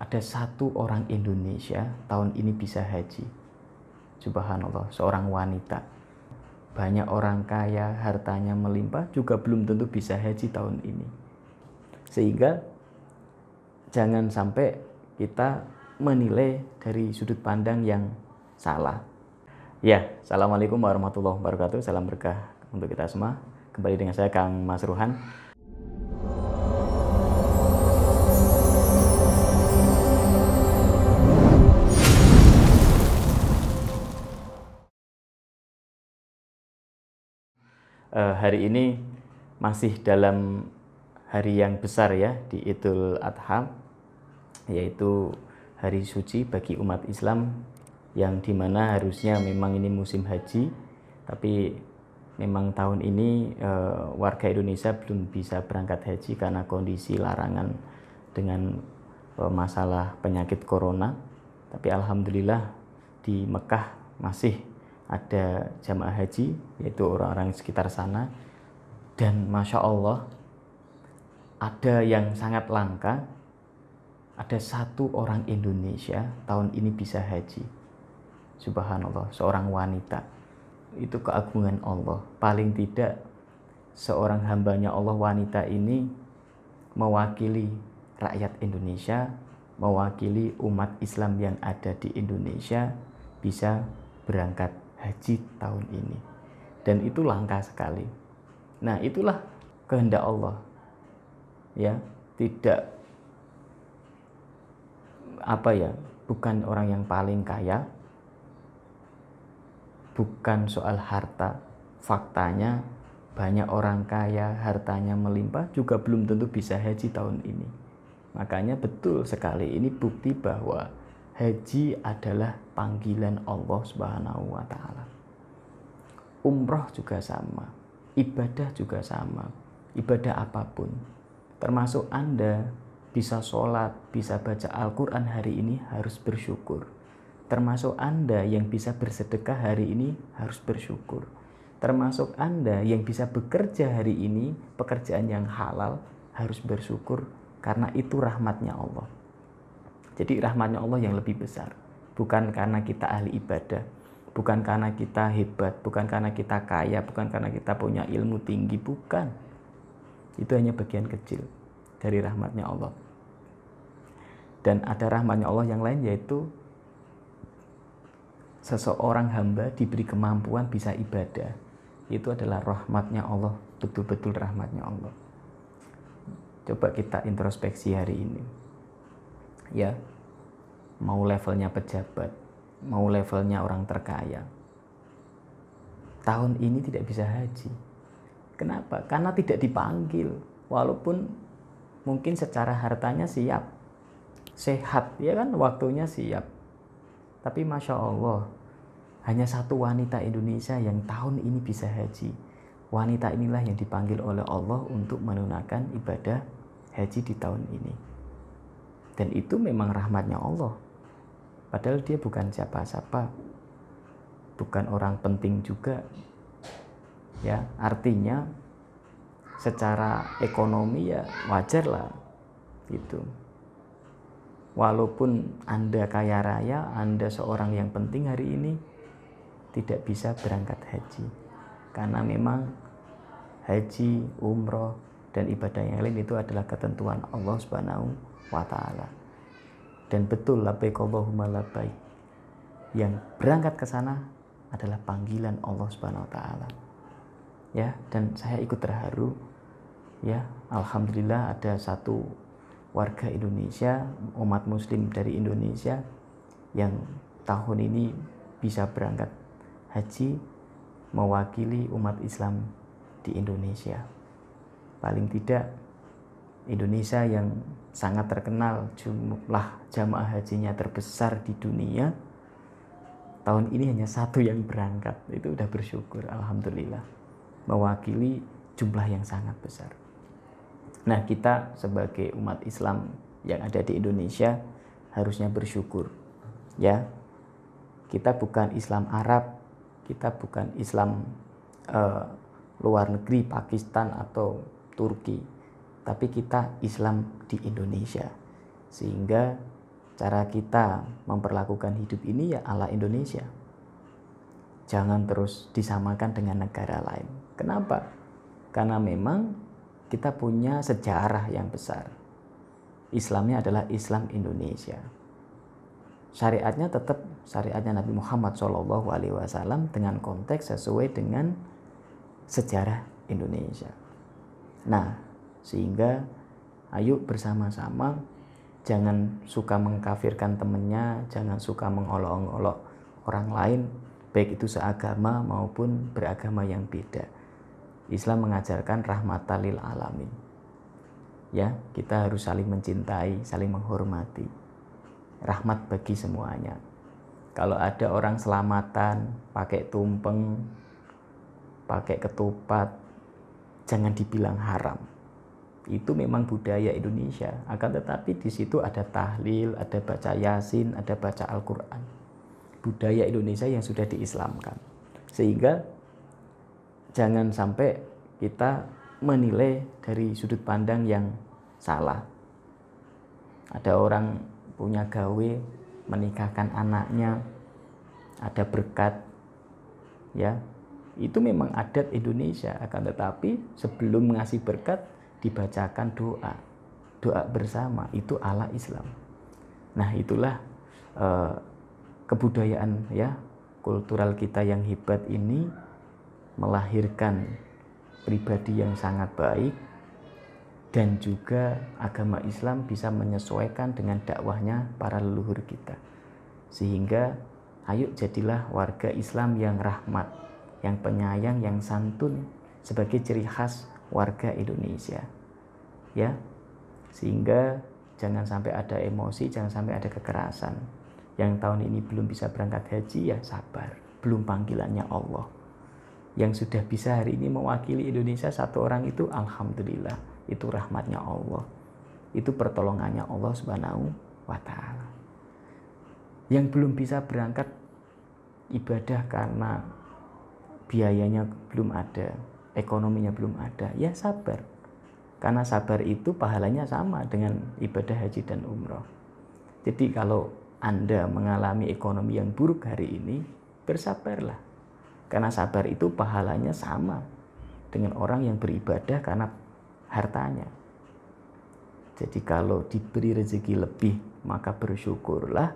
ada satu orang Indonesia tahun ini bisa haji. Subhanallah, seorang wanita. Banyak orang kaya, hartanya melimpah juga belum tentu bisa haji tahun ini. Sehingga jangan sampai kita menilai dari sudut pandang yang salah. Ya, Assalamualaikum warahmatullahi wabarakatuh. Salam berkah untuk kita semua. Kembali dengan saya Kang Mas Ruhan uh, hari ini masih dalam hari yang besar ya di Idul Adha yaitu hari suci bagi umat Islam yang di mana harusnya memang ini musim haji tapi memang tahun ini uh, warga Indonesia belum bisa berangkat haji karena kondisi larangan dengan uh, masalah penyakit corona. Tapi alhamdulillah di Mekah masih ada jamaah haji yaitu orang-orang sekitar sana. Dan masya Allah ada yang sangat langka. Ada satu orang Indonesia tahun ini bisa haji. Subhanallah seorang wanita. Itu keagungan Allah. Paling tidak seorang hambanya Allah wanita ini mewakili rakyat Indonesia mewakili umat Islam yang ada di Indonesia bisa berangkat haji tahun ini. Dan itu langka sekali. Nah, itulah kehendak Allah. Ya, tidak apa ya, bukan orang yang paling kaya, bukan soal harta. Faktanya banyak orang kaya, hartanya melimpah juga belum tentu bisa haji tahun ini. Makanya betul sekali ini bukti bahwa haji adalah panggilan Allah Subhanahu wa taala. Umroh juga sama, ibadah juga sama, ibadah apa pun. Termasuk Anda bisa sholat, bisa baca Al-Quran hari ini harus bersyukur. Termasuk Anda yang bisa bersedekah hari ini harus bersyukur. Termasuk Anda yang bisa bekerja hari ini, pekerjaan yang halal harus bersyukur karena itu rahmatnya Allah. Jadi rahmatnya Allah yang lebih besar. Bukan karena kita ahli ibadah, bukan karena kita hebat, bukan karena kita kaya, bukan karena kita punya ilmu tinggi, bukan. Itu hanya bagian kecil dari rahmatnya Allah. Dan ada rahmatnya Allah yang lain yaitu seseorang hamba diberi kemampuan bisa ibadah. Itu adalah rahmatnya Allah, betul-betul rahmatnya Allah. Coba kita introspeksi hari ini ya mau levelnya pejabat mau levelnya orang terkaya. Tahun ini tidak bisa haji. Kenapa? Karena tidak dipanggil. Walaupun mungkin secara hartanya siap sehat ya kan? Waktunya siap. Tapi masya Allah hanya satu wanita Indonesia yang tahun ini bisa haji. Wanita inilah yang dipanggil oleh Allah untuk menunaikan ibadah haji di tahun ini. Dan itu memang rahmatnya Allah padahal dia bukan siapa-siapa. Bukan orang penting juga. Ya artinya secara ekonomi ya wajar lah itu walaupun anda kaya raya anda seorang yang penting hari ini tidak bisa berangkat haji. Karena memang haji umroh dan ibadah yang lain itu adalah ketentuan Allah Subhanahu wa taala. Dan betul labbaik Allahumma labbaik. Yang berangkat ke sana adalah panggilan Allah Subhanahu wa taala. Ya, dan saya ikut terharu ya, alhamdulillah ada satu warga Indonesia, umat muslim dari Indonesia yang tahun ini bisa berangkat haji mewakili umat Islam di Indonesia. Paling tidak Indonesia yang sangat terkenal jumlah jamaah hajinya terbesar di dunia tahun ini hanya satu yang berangkat. Itu udah bersyukur alhamdulillah mewakili jumlah yang sangat besar. Nah kita sebagai umat Islam yang ada di Indonesia harusnya bersyukur ya. Kita bukan Islam Arab kita bukan Islam uh, luar negeri Pakistan atau Turki tapi kita Islam di Indonesia sehingga cara kita memperlakukan hidup ini ya ala Indonesia. Jangan terus disamakan dengan negara lain. Kenapa? Karena memang kita punya sejarah yang besar. Islamnya adalah Islam Indonesia. Syariatnya tetap syariatnya Nabi Muhammad SAW dengan konteks sesuai dengan sejarah Indonesia. Nah, sehingga ayo bersama-sama jangan suka mengkafirkan temannya, jangan suka mengolok-olok orang lain, baik itu seagama maupun beragama yang beda. Islam mengajarkan rahmatalil alamin. Ya, kita harus saling mencintai, saling menghormati. Rahmat bagi semuanya. Kalau ada orang selamatan pakai tumpeng, pakai ketupat, jangan dibilang haram itu memang budaya Indonesia. Akan tetapi di situ ada tahlil, ada baca yasin, ada baca Al-Quran. Budaya Indonesia yang sudah diislamkan. Sehingga jangan sampai kita menilai dari sudut pandang yang salah. Ada orang punya gawe menikahkan anaknya, ada berkat, ya itu memang adat Indonesia. Akan tetapi sebelum mengasih berkat dibacakan doa doa bersama itu ala Islam. Nah itulah eh, kebudayaan ya kultural kita yang hebat ini melahirkan pribadi yang sangat baik dan juga agama Islam bisa menyesuaikan dengan dakwahnya para leluhur kita. Sehingga ayo jadilah warga Islam yang rahmat yang penyayang yang santun sebagai ciri khas warga Indonesia. Ya. Sehingga jangan sampai ada emosi, jangan sampai ada kekerasan. Yang tahun ini belum bisa berangkat haji ya sabar, belum panggilannya Allah. Yang sudah bisa hari ini mewakili Indonesia satu orang itu alhamdulillah, itu rahmatnya Allah. Itu pertolongannya Allah Subhanahu wa taala. Yang belum bisa berangkat ibadah karena biayanya belum ada, ekonominya belum ada, ya sabar. Karena sabar itu pahalanya sama dengan ibadah haji dan umroh. Jadi kalau Anda mengalami ekonomi yang buruk hari ini, bersabarlah. Karena sabar itu pahalanya sama dengan orang yang beribadah karena hartanya. Jadi kalau diberi rezeki lebih, maka bersyukurlah.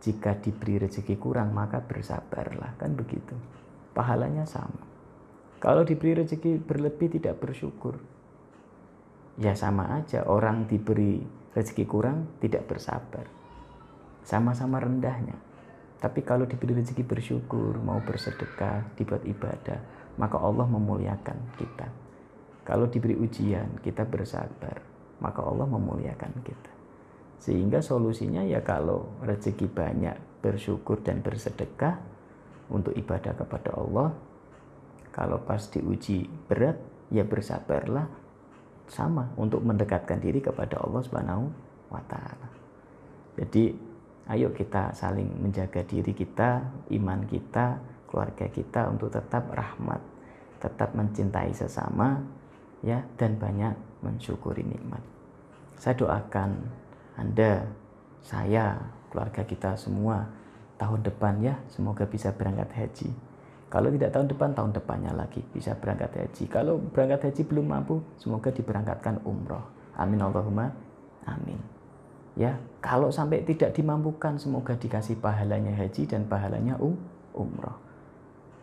Jika diberi rezeki kurang, maka bersabarlah. Kan begitu. Pahalanya sama. Kalau diberi rezeki berlebih tidak bersyukur. Ya sama aja orang diberi rezeki kurang tidak bersabar. Sama-sama rendahnya. Tapi kalau diberi rezeki bersyukur, mau bersedekah, dibuat ibadah, maka Allah memuliakan kita. Kalau diberi ujian, kita bersabar, maka Allah memuliakan kita. Sehingga solusinya ya kalau rezeki banyak, bersyukur dan bersedekah untuk ibadah kepada Allah, kalau pas diuji berat, ya bersabarlah sama untuk mendekatkan diri kepada Allah Subhanahu wa taala. Jadi ayo kita saling menjaga diri kita, iman kita, keluarga kita untuk tetap rahmat, tetap mencintai sesama ya dan banyak mensyukuri nikmat. Saya doakan Anda, saya, keluarga kita semua tahun depan ya semoga bisa berangkat haji kalau tidak tahun depan, tahun depannya lagi bisa berangkat haji. Kalau berangkat haji belum mampu, semoga diberangkatkan umroh. Amin Allahumma amin. Ya, kalau sampai tidak dimampukan, semoga dikasih pahalanya haji dan pahalanya um, umroh.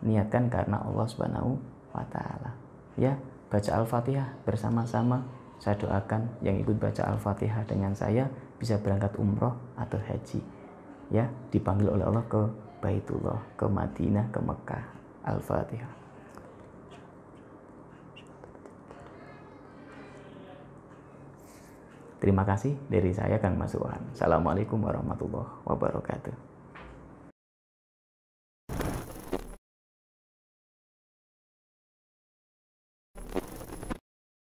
Niatkan karena Allah Subhanahu wa taala. Ya, baca Al-Fatihah bersama-sama. Saya doakan yang ikut baca Al-Fatihah dengan saya bisa berangkat umroh atau haji. Ya, dipanggil oleh Allah ke Baitullah, ke Madinah, ke Mekah. Al-Fatihah. Terima kasih dari saya Kang Mas Assalamualaikum warahmatullahi wabarakatuh.